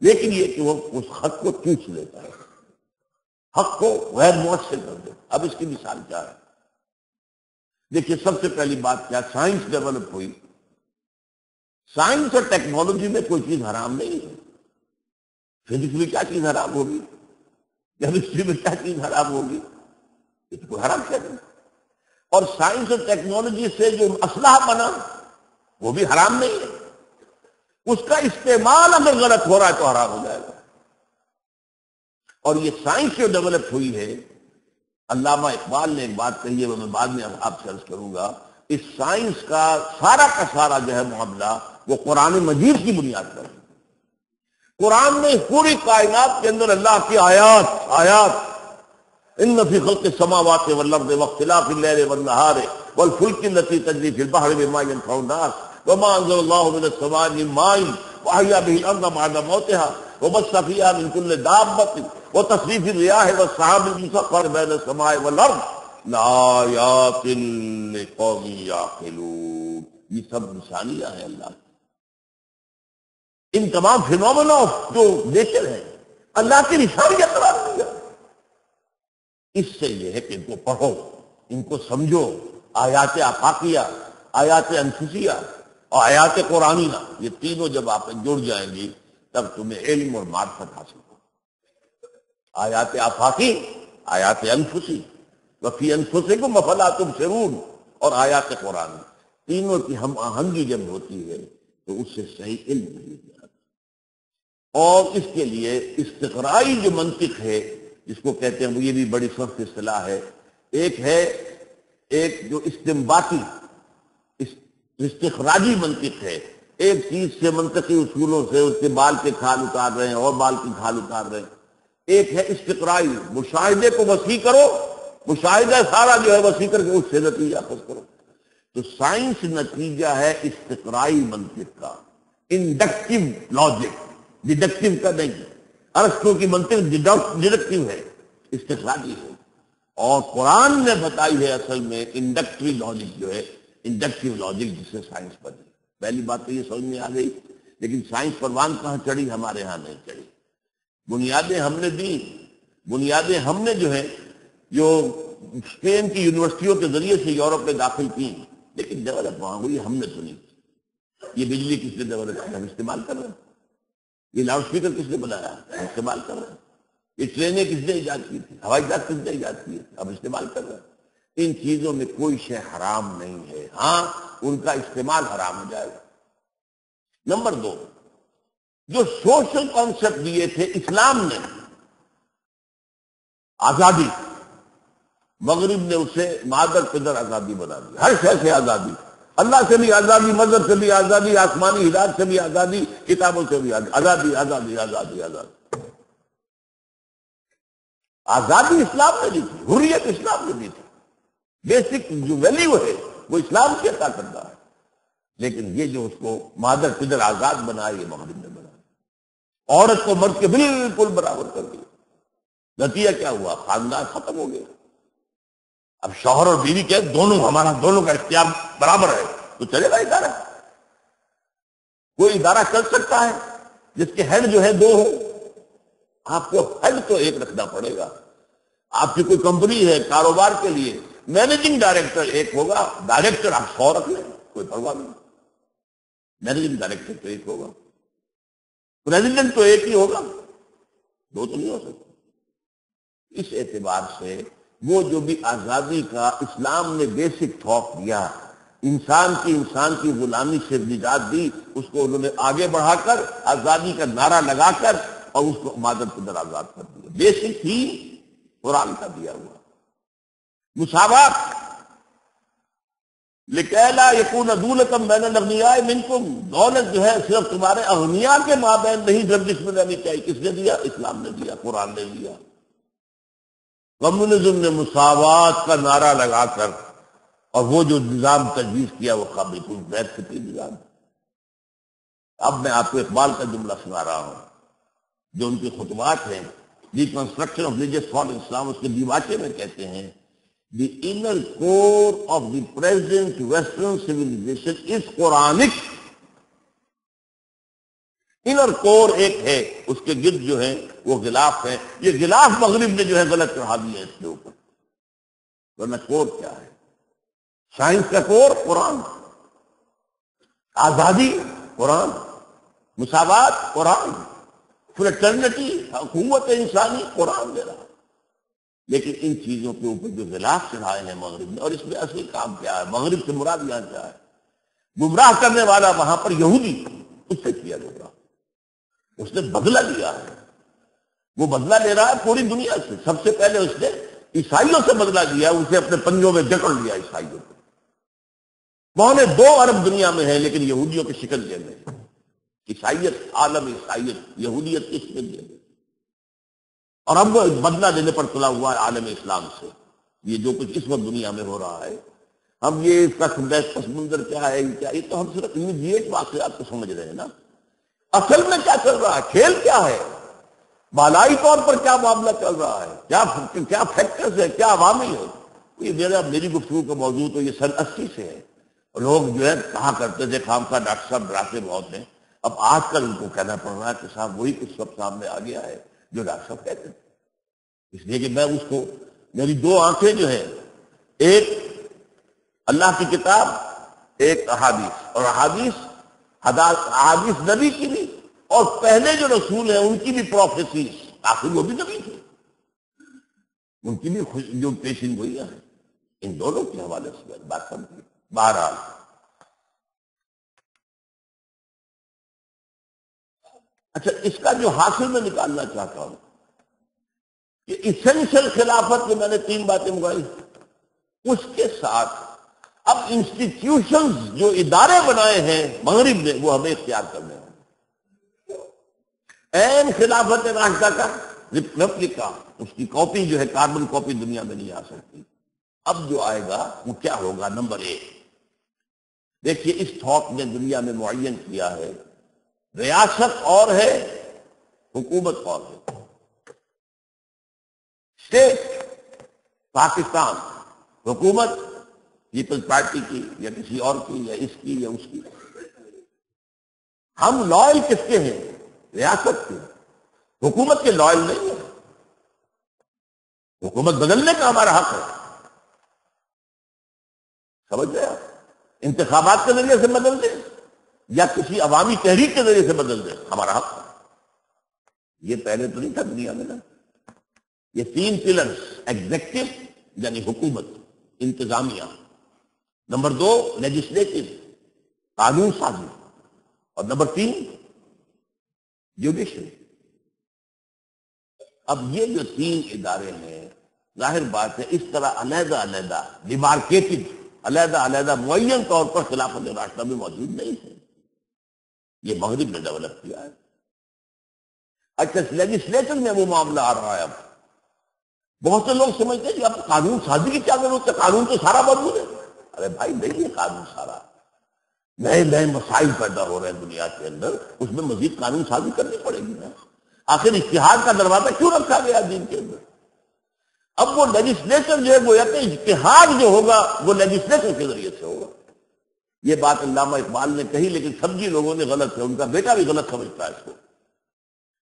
لیکن یہ کہ وہ اس حق کو چوچ لیتا ہے۔ حق کو غیر مؤثر کر دے اب اس کی مثال کیا ہے؟ دیکھیے، سب سے پہلی بات کیا؟ سائنس ڈیولپ ہوئی۔ سائنس اور ٹیکنالوجی میں کوئی چیز حرام نہیں ہے۔ فزکس میں کیا چیز حرام ہوگی؟ کیمسٹری میں کیا چیز حرام ہوگی؟ یہ تو کوئی حرام کیا نہیں۔ اور سائنس اور ٹیکنالوجی سے جو اسلحہ بنا، وہ بھی حرام نہیں ہے۔ اس کا استعمال اگر غلط ہو رہا ہے تو حرام ہو جائے گا۔ اور یہ سائنس جو ڈیولپ ہوئی ہے، علامہ اقبال نے ایک بات کہی ہے، وہ میں بعد میں آپ سے عرض کروں گا۔ اس سائنس کا سارا کا سارا جو ہے معاملہ، وہ قرآن مجید کی بنیاد پر ہے۔ قرآن میں پوری کائنات کے اندر اللہ کی آیات آیات۔ ان فی خلق السماوات والارض واختلاف الليل والنهار والفلك التي تجري في البحر بما ينفع الناس۔ وما انزل الله من السماء من ماء واحيا به الارض بعد موتها وبث فيها من كل دابة وتصريف الرياح والسحاب المسخر بين السماء والارض لآيات لقوم يعقلون یہ سب نشانیاں ہیں اللہ کی۔ ان تمام فنومنا جو نیچر ہے اللہ کی نشانیاں قرار دیا اس سے یہ ہے کہ ان کو پڑھو، ان کو سمجھو، آیات آفاقیہ، آیات انفسیہ اور آیات قرآنیہ یہ تینوں جب آپ جڑ جائیں گی، تب تمہیں علم اور معرفت حاصل ہو آیات آفاقی، آیات انفسی۔ وفی انفسی کو مفلا تم سرون اور آیات قرآن تینوں کی ہم آہنگی جب ہوتی ہے، تو اس سے صحیح علم نہیں جاتا اور اس کے لیے استقرائی جو منطق ہے، جس کو کہتے ہیں، وہ یہ بھی بڑی سخت اصطلاح ہے۔ ایک ہے، ایک جو استمباتی استخراجی منطق ہے، ایک چیز سے منطقی اصولوں سے اس کے بال کے کھال اتار رہے ہیں اور بال کی کھال اتار رہے ہیں۔ ایک ہے استقرائی، مشاہدے کو وسیع کرو، مشاہدہ سارا جو ہے وسیع کر کے اس سے نتیجہ خود کرو۔ تو سائنس نتیجہ ہے استقرائی منطق کا انڈکٹیو لاجک ڈیڈکٹیو کا نہیں۔ ارسطو کی منطق ڈیڈکٹیو ہے استخراجی ہے۔ اور قرآن نے بتائی ہے اصل میں انڈکٹیو لاجک جو ہے انڈکٹیو لاجک جس سے سائنس بنی پہلی بات تو یہ سمجھ میں آ گئی، لیکن سائنس پروان کہاں چڑھی، ہمارے ہاں نہیں چڑھی۔ بنیادیں ہم نے دی بنیادیں ہم نے جو ہے، جو اسپین کی یونیورسٹیوں کے ذریعے سے یورپ میں داخل کی لیکن ڈیولپ وہاں ہوئی، ہم نے سنی یہ بجلی کس نے ڈیولپ کی ہم استعمال کر رہے ہیں۔ یہ لاؤڈ اسپیکر کس نے بنایا؟ ہم استعمال کر رہے ہیں۔ یہ ٹرینیں کس نے ایجاد کی تھی؟ ہوائی جہاز کس نے ایجاد کی تھی؟ ہم استعمال کر رہے ہیں۔ ان چیزوں میں کوئی شے حرام نہیں ہے۔ ہاں ان کا استعمال حرام ہو جائے گا۔ نمبر دو، جو سوشل کانسیپٹ دیے تھے اسلام نے، آزادی، مغرب نے اسے مادر پدر آزادی بنا دی۔ ہر شے سے آزادی۔ اللہ سے بھی آزادی، مذہب سے بھی آزادی، آسمانی ہدایت سے بھی آزادی، کتابوں سے بھی آزادی۔ آزادی آزادی آزادی آزادی۔ اسلام نے دی تھی، حریت اسلام نے دی تھی۔ بیسک جو ویلیو ہے، وہ اسلام کی عطا کرتا ہے۔ لیکن یہ جو اس کو مادر پدر آزاد بنا، یہ مغرب نے بنا۔ عورت کو مرد کے بالکل برابر کر دیا۔ نتیجہ کیا ہوا؟ خاندان ختم ہو گیا۔ اب شوہر اور بیوی کے دونوں، ہمارا دونوں کا اختیار برابر ہے۔ تو چلے گا ادارہ۔ کوئی ادارہ چل سکتا ہے؟ جس کے ہیڈ جو ہے، دو ہو آپ کو ہیڈ تو ایک رکھنا پڑے گا۔ آپ کی کوئی کمپنی ہے کاروبار کے لیے؟ مینیجنگ ڈائریکٹر ایک ہوگا ڈائریکٹر آپ سو رکھ لیں کوئی پرواہ نہیں مینیجنگ ڈائریکٹر تو ایک ہوگا پریزیڈنٹ تو ایک ہی ہوگا دو تو نہیں ہو سکتے اس اعتبار سے وہ جو بھی آزادی کا اسلام نے بیسک تھوک دیا انسان کی انسان کی غلامی سے نجات دی اس کو انہوں نے آگے بڑھا کر آزادی کا نعرہ لگا کر اور اس کو مادر پدر آزاد کر دیا بیسک ہی قرآن کا دیا ہوا مساوات. لکیلا یقون دولتم بین الاغنیاء منکم. دولت جو ہے صرف تمہارے اغنیاء کے ماں بہن نہیں گردش میں رہنی چاہیے کس نے دیا؟ اسلام نے دیا، قرآن نے دیا. کمیونزم نے مساوات کا نعرہ لگا کر، اور وہ جو نظام تجویز کیا، وہ بالکل غیر فکری نظام. اب میں آپ کو اقبال کا جملہ سنا رہا ہوں، جو ان کے خطبات ہیں reconstruction of religious for Islam اس کے دیواچے میں کہتے ہیں the inner core of the present Western civilization is Quranic. Inner core ایک ہے، اس کے گرد جو ہے وہ غلاف ہے یہ غلاف مغرب نے جو ہے غلط چڑھا دیا اس کے اوپر۔ ورنہ کور کیا ہے؟ سائنس کا کور قرآن۔ آزادی قرآن۔ مساوات قرآن۔ فریٹرنٹی حکومت انسانی قرآن دے رہا۔ لیکن ان چیزوں کے اوپر جو غلاف چڑھائے ہیں مغرب نے اور اس میں اصل کام کیا ہے؟ مغرب سے مراد یہاں کیا ہے؟ گمراہ کرنے والا وہاں پر یہودی اس سے کیا گمراہ؟ اس نے بدلہ لیا ہے۔ وہ بدلہ لے رہا ہے پوری دنیا سے۔ سب سے پہلے اس نے عیسائیوں سے بدلہ لیا، اسے اپنے پنجوں میں جکڑ لیا عیسائیوں کو۔ پونے دو ارب دنیا میں ہے لیکن یہودیوں کی شکل دے رہے عیسائیت، عالم عیسائیت، یہودیت کی شکل دے رہے اور اب وہ بدلہ دینے پر تلا ہوا ہے عالم اسلام سے۔ یہ جو کچھ اس وقت دنیا میں ہو رہا ہے۔ ہم یہ اس کا پس منظر کیا ہے کیا یہ تو ہم صرف امیڈیٹ واقعات کو سمجھ رہے ہیں نا۔ اصل میں کیا چل رہا ہے؟ کھیل کیا ہے؟ بالائی طور پر کیا معاملہ چل رہا ہے؟ کیا کیا فیکٹرز ہے کیا عوامی ہے یہ میرا میری گفتگو کا موضوع تو یہ سن اسی سے ہے۔ لوگ جو ہے کہا کرتے تھے؟ خام کا ڈاکٹر صاحب ڈراتے بہت ہیں۔ اب آج کل ان کو کہنا پڑ رہا ہے کہ صاحب وہی کچھ سب سامنے آ گیا ہے۔ جو ڈاکٹر صاحب کہتے تھے اس لیے کہ میں اس کو میری دو آنکھیں جو ہیں، ایک اللہ کی کتاب، ایک احادیث۔ اور احادیث احادیث نبی کی بھی اور پہلے جو رسول ہیں، ان کی بھی پروفیسی۔ آخر وہ بھی نبی تھے۔ ان کی بھی جو پیشن گوئیاں ہیں۔ ان دونوں کے حوالے سے بات سمجھیے۔ بہرحال اچھا اس کا جو حاصل میں نکالنا چاہتا ہوں، کہ اسینشل خلافت میں نے تین باتیں منگائی۔ اس کے ساتھ اب انسٹیٹیوشنز جو ادارے بنائے ہیں مغرب نے وہ ہمیں اختیار کرنے ہیں۔ این خلافت راشدہ کا ریپلکا اس کی کاپی جو ہے کاربن کاپی دنیا میں نہیں آ سکتی۔ اب جو آئے گا، وہ کیا ہوگا؟ نمبر ایک۔ دیکھیے، اس تھوک نے دنیا میں معین کیا ہے۔ ریاست اور ہے، حکومت اور ہے۔ اسٹیٹ پاکستان۔ حکومت پیپلز پارٹی کی یا کسی اور کی یا اس کی یا اس کی۔ ہم لائل کس کے ہیں؟ ریاست کے۔ حکومت کے لائل نہیں ہے حکومت بدلنے کا ہمارا حق ہے۔ سمجھ گئے آپ؟ انتخابات کے ذریعے سے بدل دیں یا کسی عوامی تحریک کے ذریعے سے بدل دیں ہمارا حق۔ یہ پہلے تو نہیں تھا دنیا میں نا۔ یہ تین پلرس ایگزیکٹو یعنی حکومت، انتظامیہ۔ نمبر دو لیجسلیٹو قانون سازی۔ اور نمبر تین جوڈیشری اب یہ جو تین ادارے ہیں، ظاہر بات ہے، اس طرح علیحدہ علیحدہ ڈیمارکیٹڈ علیحدہ علیحدہ معین طور پر خلافت راستہ میں موجود نہیں ہے۔ یہ مغرب نے ڈیولپ کیا ہے۔ اچھا لیجسلیشن میں وہ معاملہ آ رہا ہے اب۔ بہت سے لوگ سمجھتے ہیں کہ اب قانون سازی کی کیا ضرورت ہے؟ قانون تو سارا موجود ہے۔ ارے بھائی نہیں ہے قانون سارا۔ نئے نئے مسائل پیدا ہو رہے ہیں دنیا کے اندر۔ اس میں مزید قانون سازی کرنی پڑے گی نا۔ آخر اشتہار کا دروازہ کیوں رکھا گیا دین کے اندر؟ اب وہ لیجسلیشن جو ہے، وہ اشتہار جو ہوگا، وہ لیجسلیشن کے ذریعے سے ہوگا۔ یہ بات علامہ اقبال نے کہی، لیکن سمجھی لوگوں نے غلط ہے، ان کا بیٹا بھی غلط سمجھتا ہے اس کو۔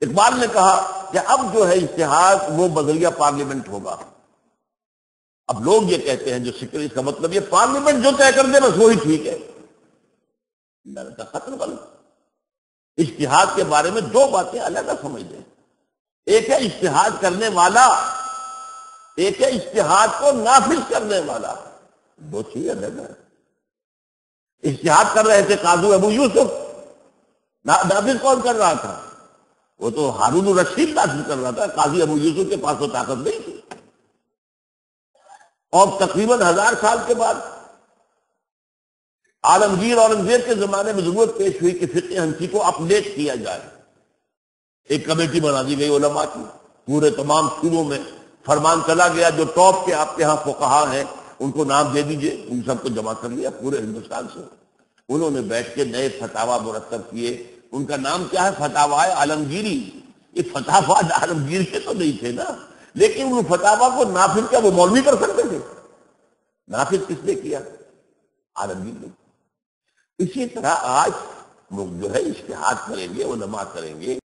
اقبال نے کہا کہ اب جو ہے اشتہار وہ بذریعہ پارلیمنٹ ہوگا۔ اب لوگ یہ کہتے ہیں، جو سکر، اس کا مطلب یہ پارلیمنٹ جو طے کر دے، بس وہی ٹھیک ہے۔ ختم غلط۔ اشتہاد کے بارے میں دو باتیں الگ سمجھ لیں۔ ایک ہے اشتہاد کرنے والا، ایک ہے اشتہاد کو نافذ کرنے والا۔ دو چیزیں الگ ہیں۔ اشتہاد کر رہے تھے قاضو ابو یوسف۔ نافذ کون کر رہا تھا؟ وہ تو ہارون الرشید نافذ کر رہا تھا، قاضی ابو یوسف کے پاس تو طاقت نہیں تھی۔ اور تقریباً ہزار سال کے بعد عالمگیر اورنگزیب کے زمانے میں ضرورت پیش ہوئی کہ فقہ ہنسی کو اپڈیٹ کیا جائے۔ ایک کمیٹی بنا دی گئی علماء کی۔ پورے تمام سوروں میں فرمان چلا گیا، جو ٹاپ کے آپ کے ہاں فقہا ہیں ان کو نام دے دیجیے، ان سب کو جمع کر لیا، پورے ہندوستان سے۔ انہوں نے بیٹھ کے نئے فتوا مرتب کیے۔ ان کا نام کیا ہے؟ فتوا عالمگیری۔ یہ فتوا عالمگیر کے تو نہیں تھے نا۔ لیکن ان فتوا کو نافذ کیا، وہ مولوی کر سکتے تھے۔ نافذ کس نے کیا؟ عالمگیر نے۔ اسی طرح آج جو ہے اشتہاد کریں گے، علماء کریں گے۔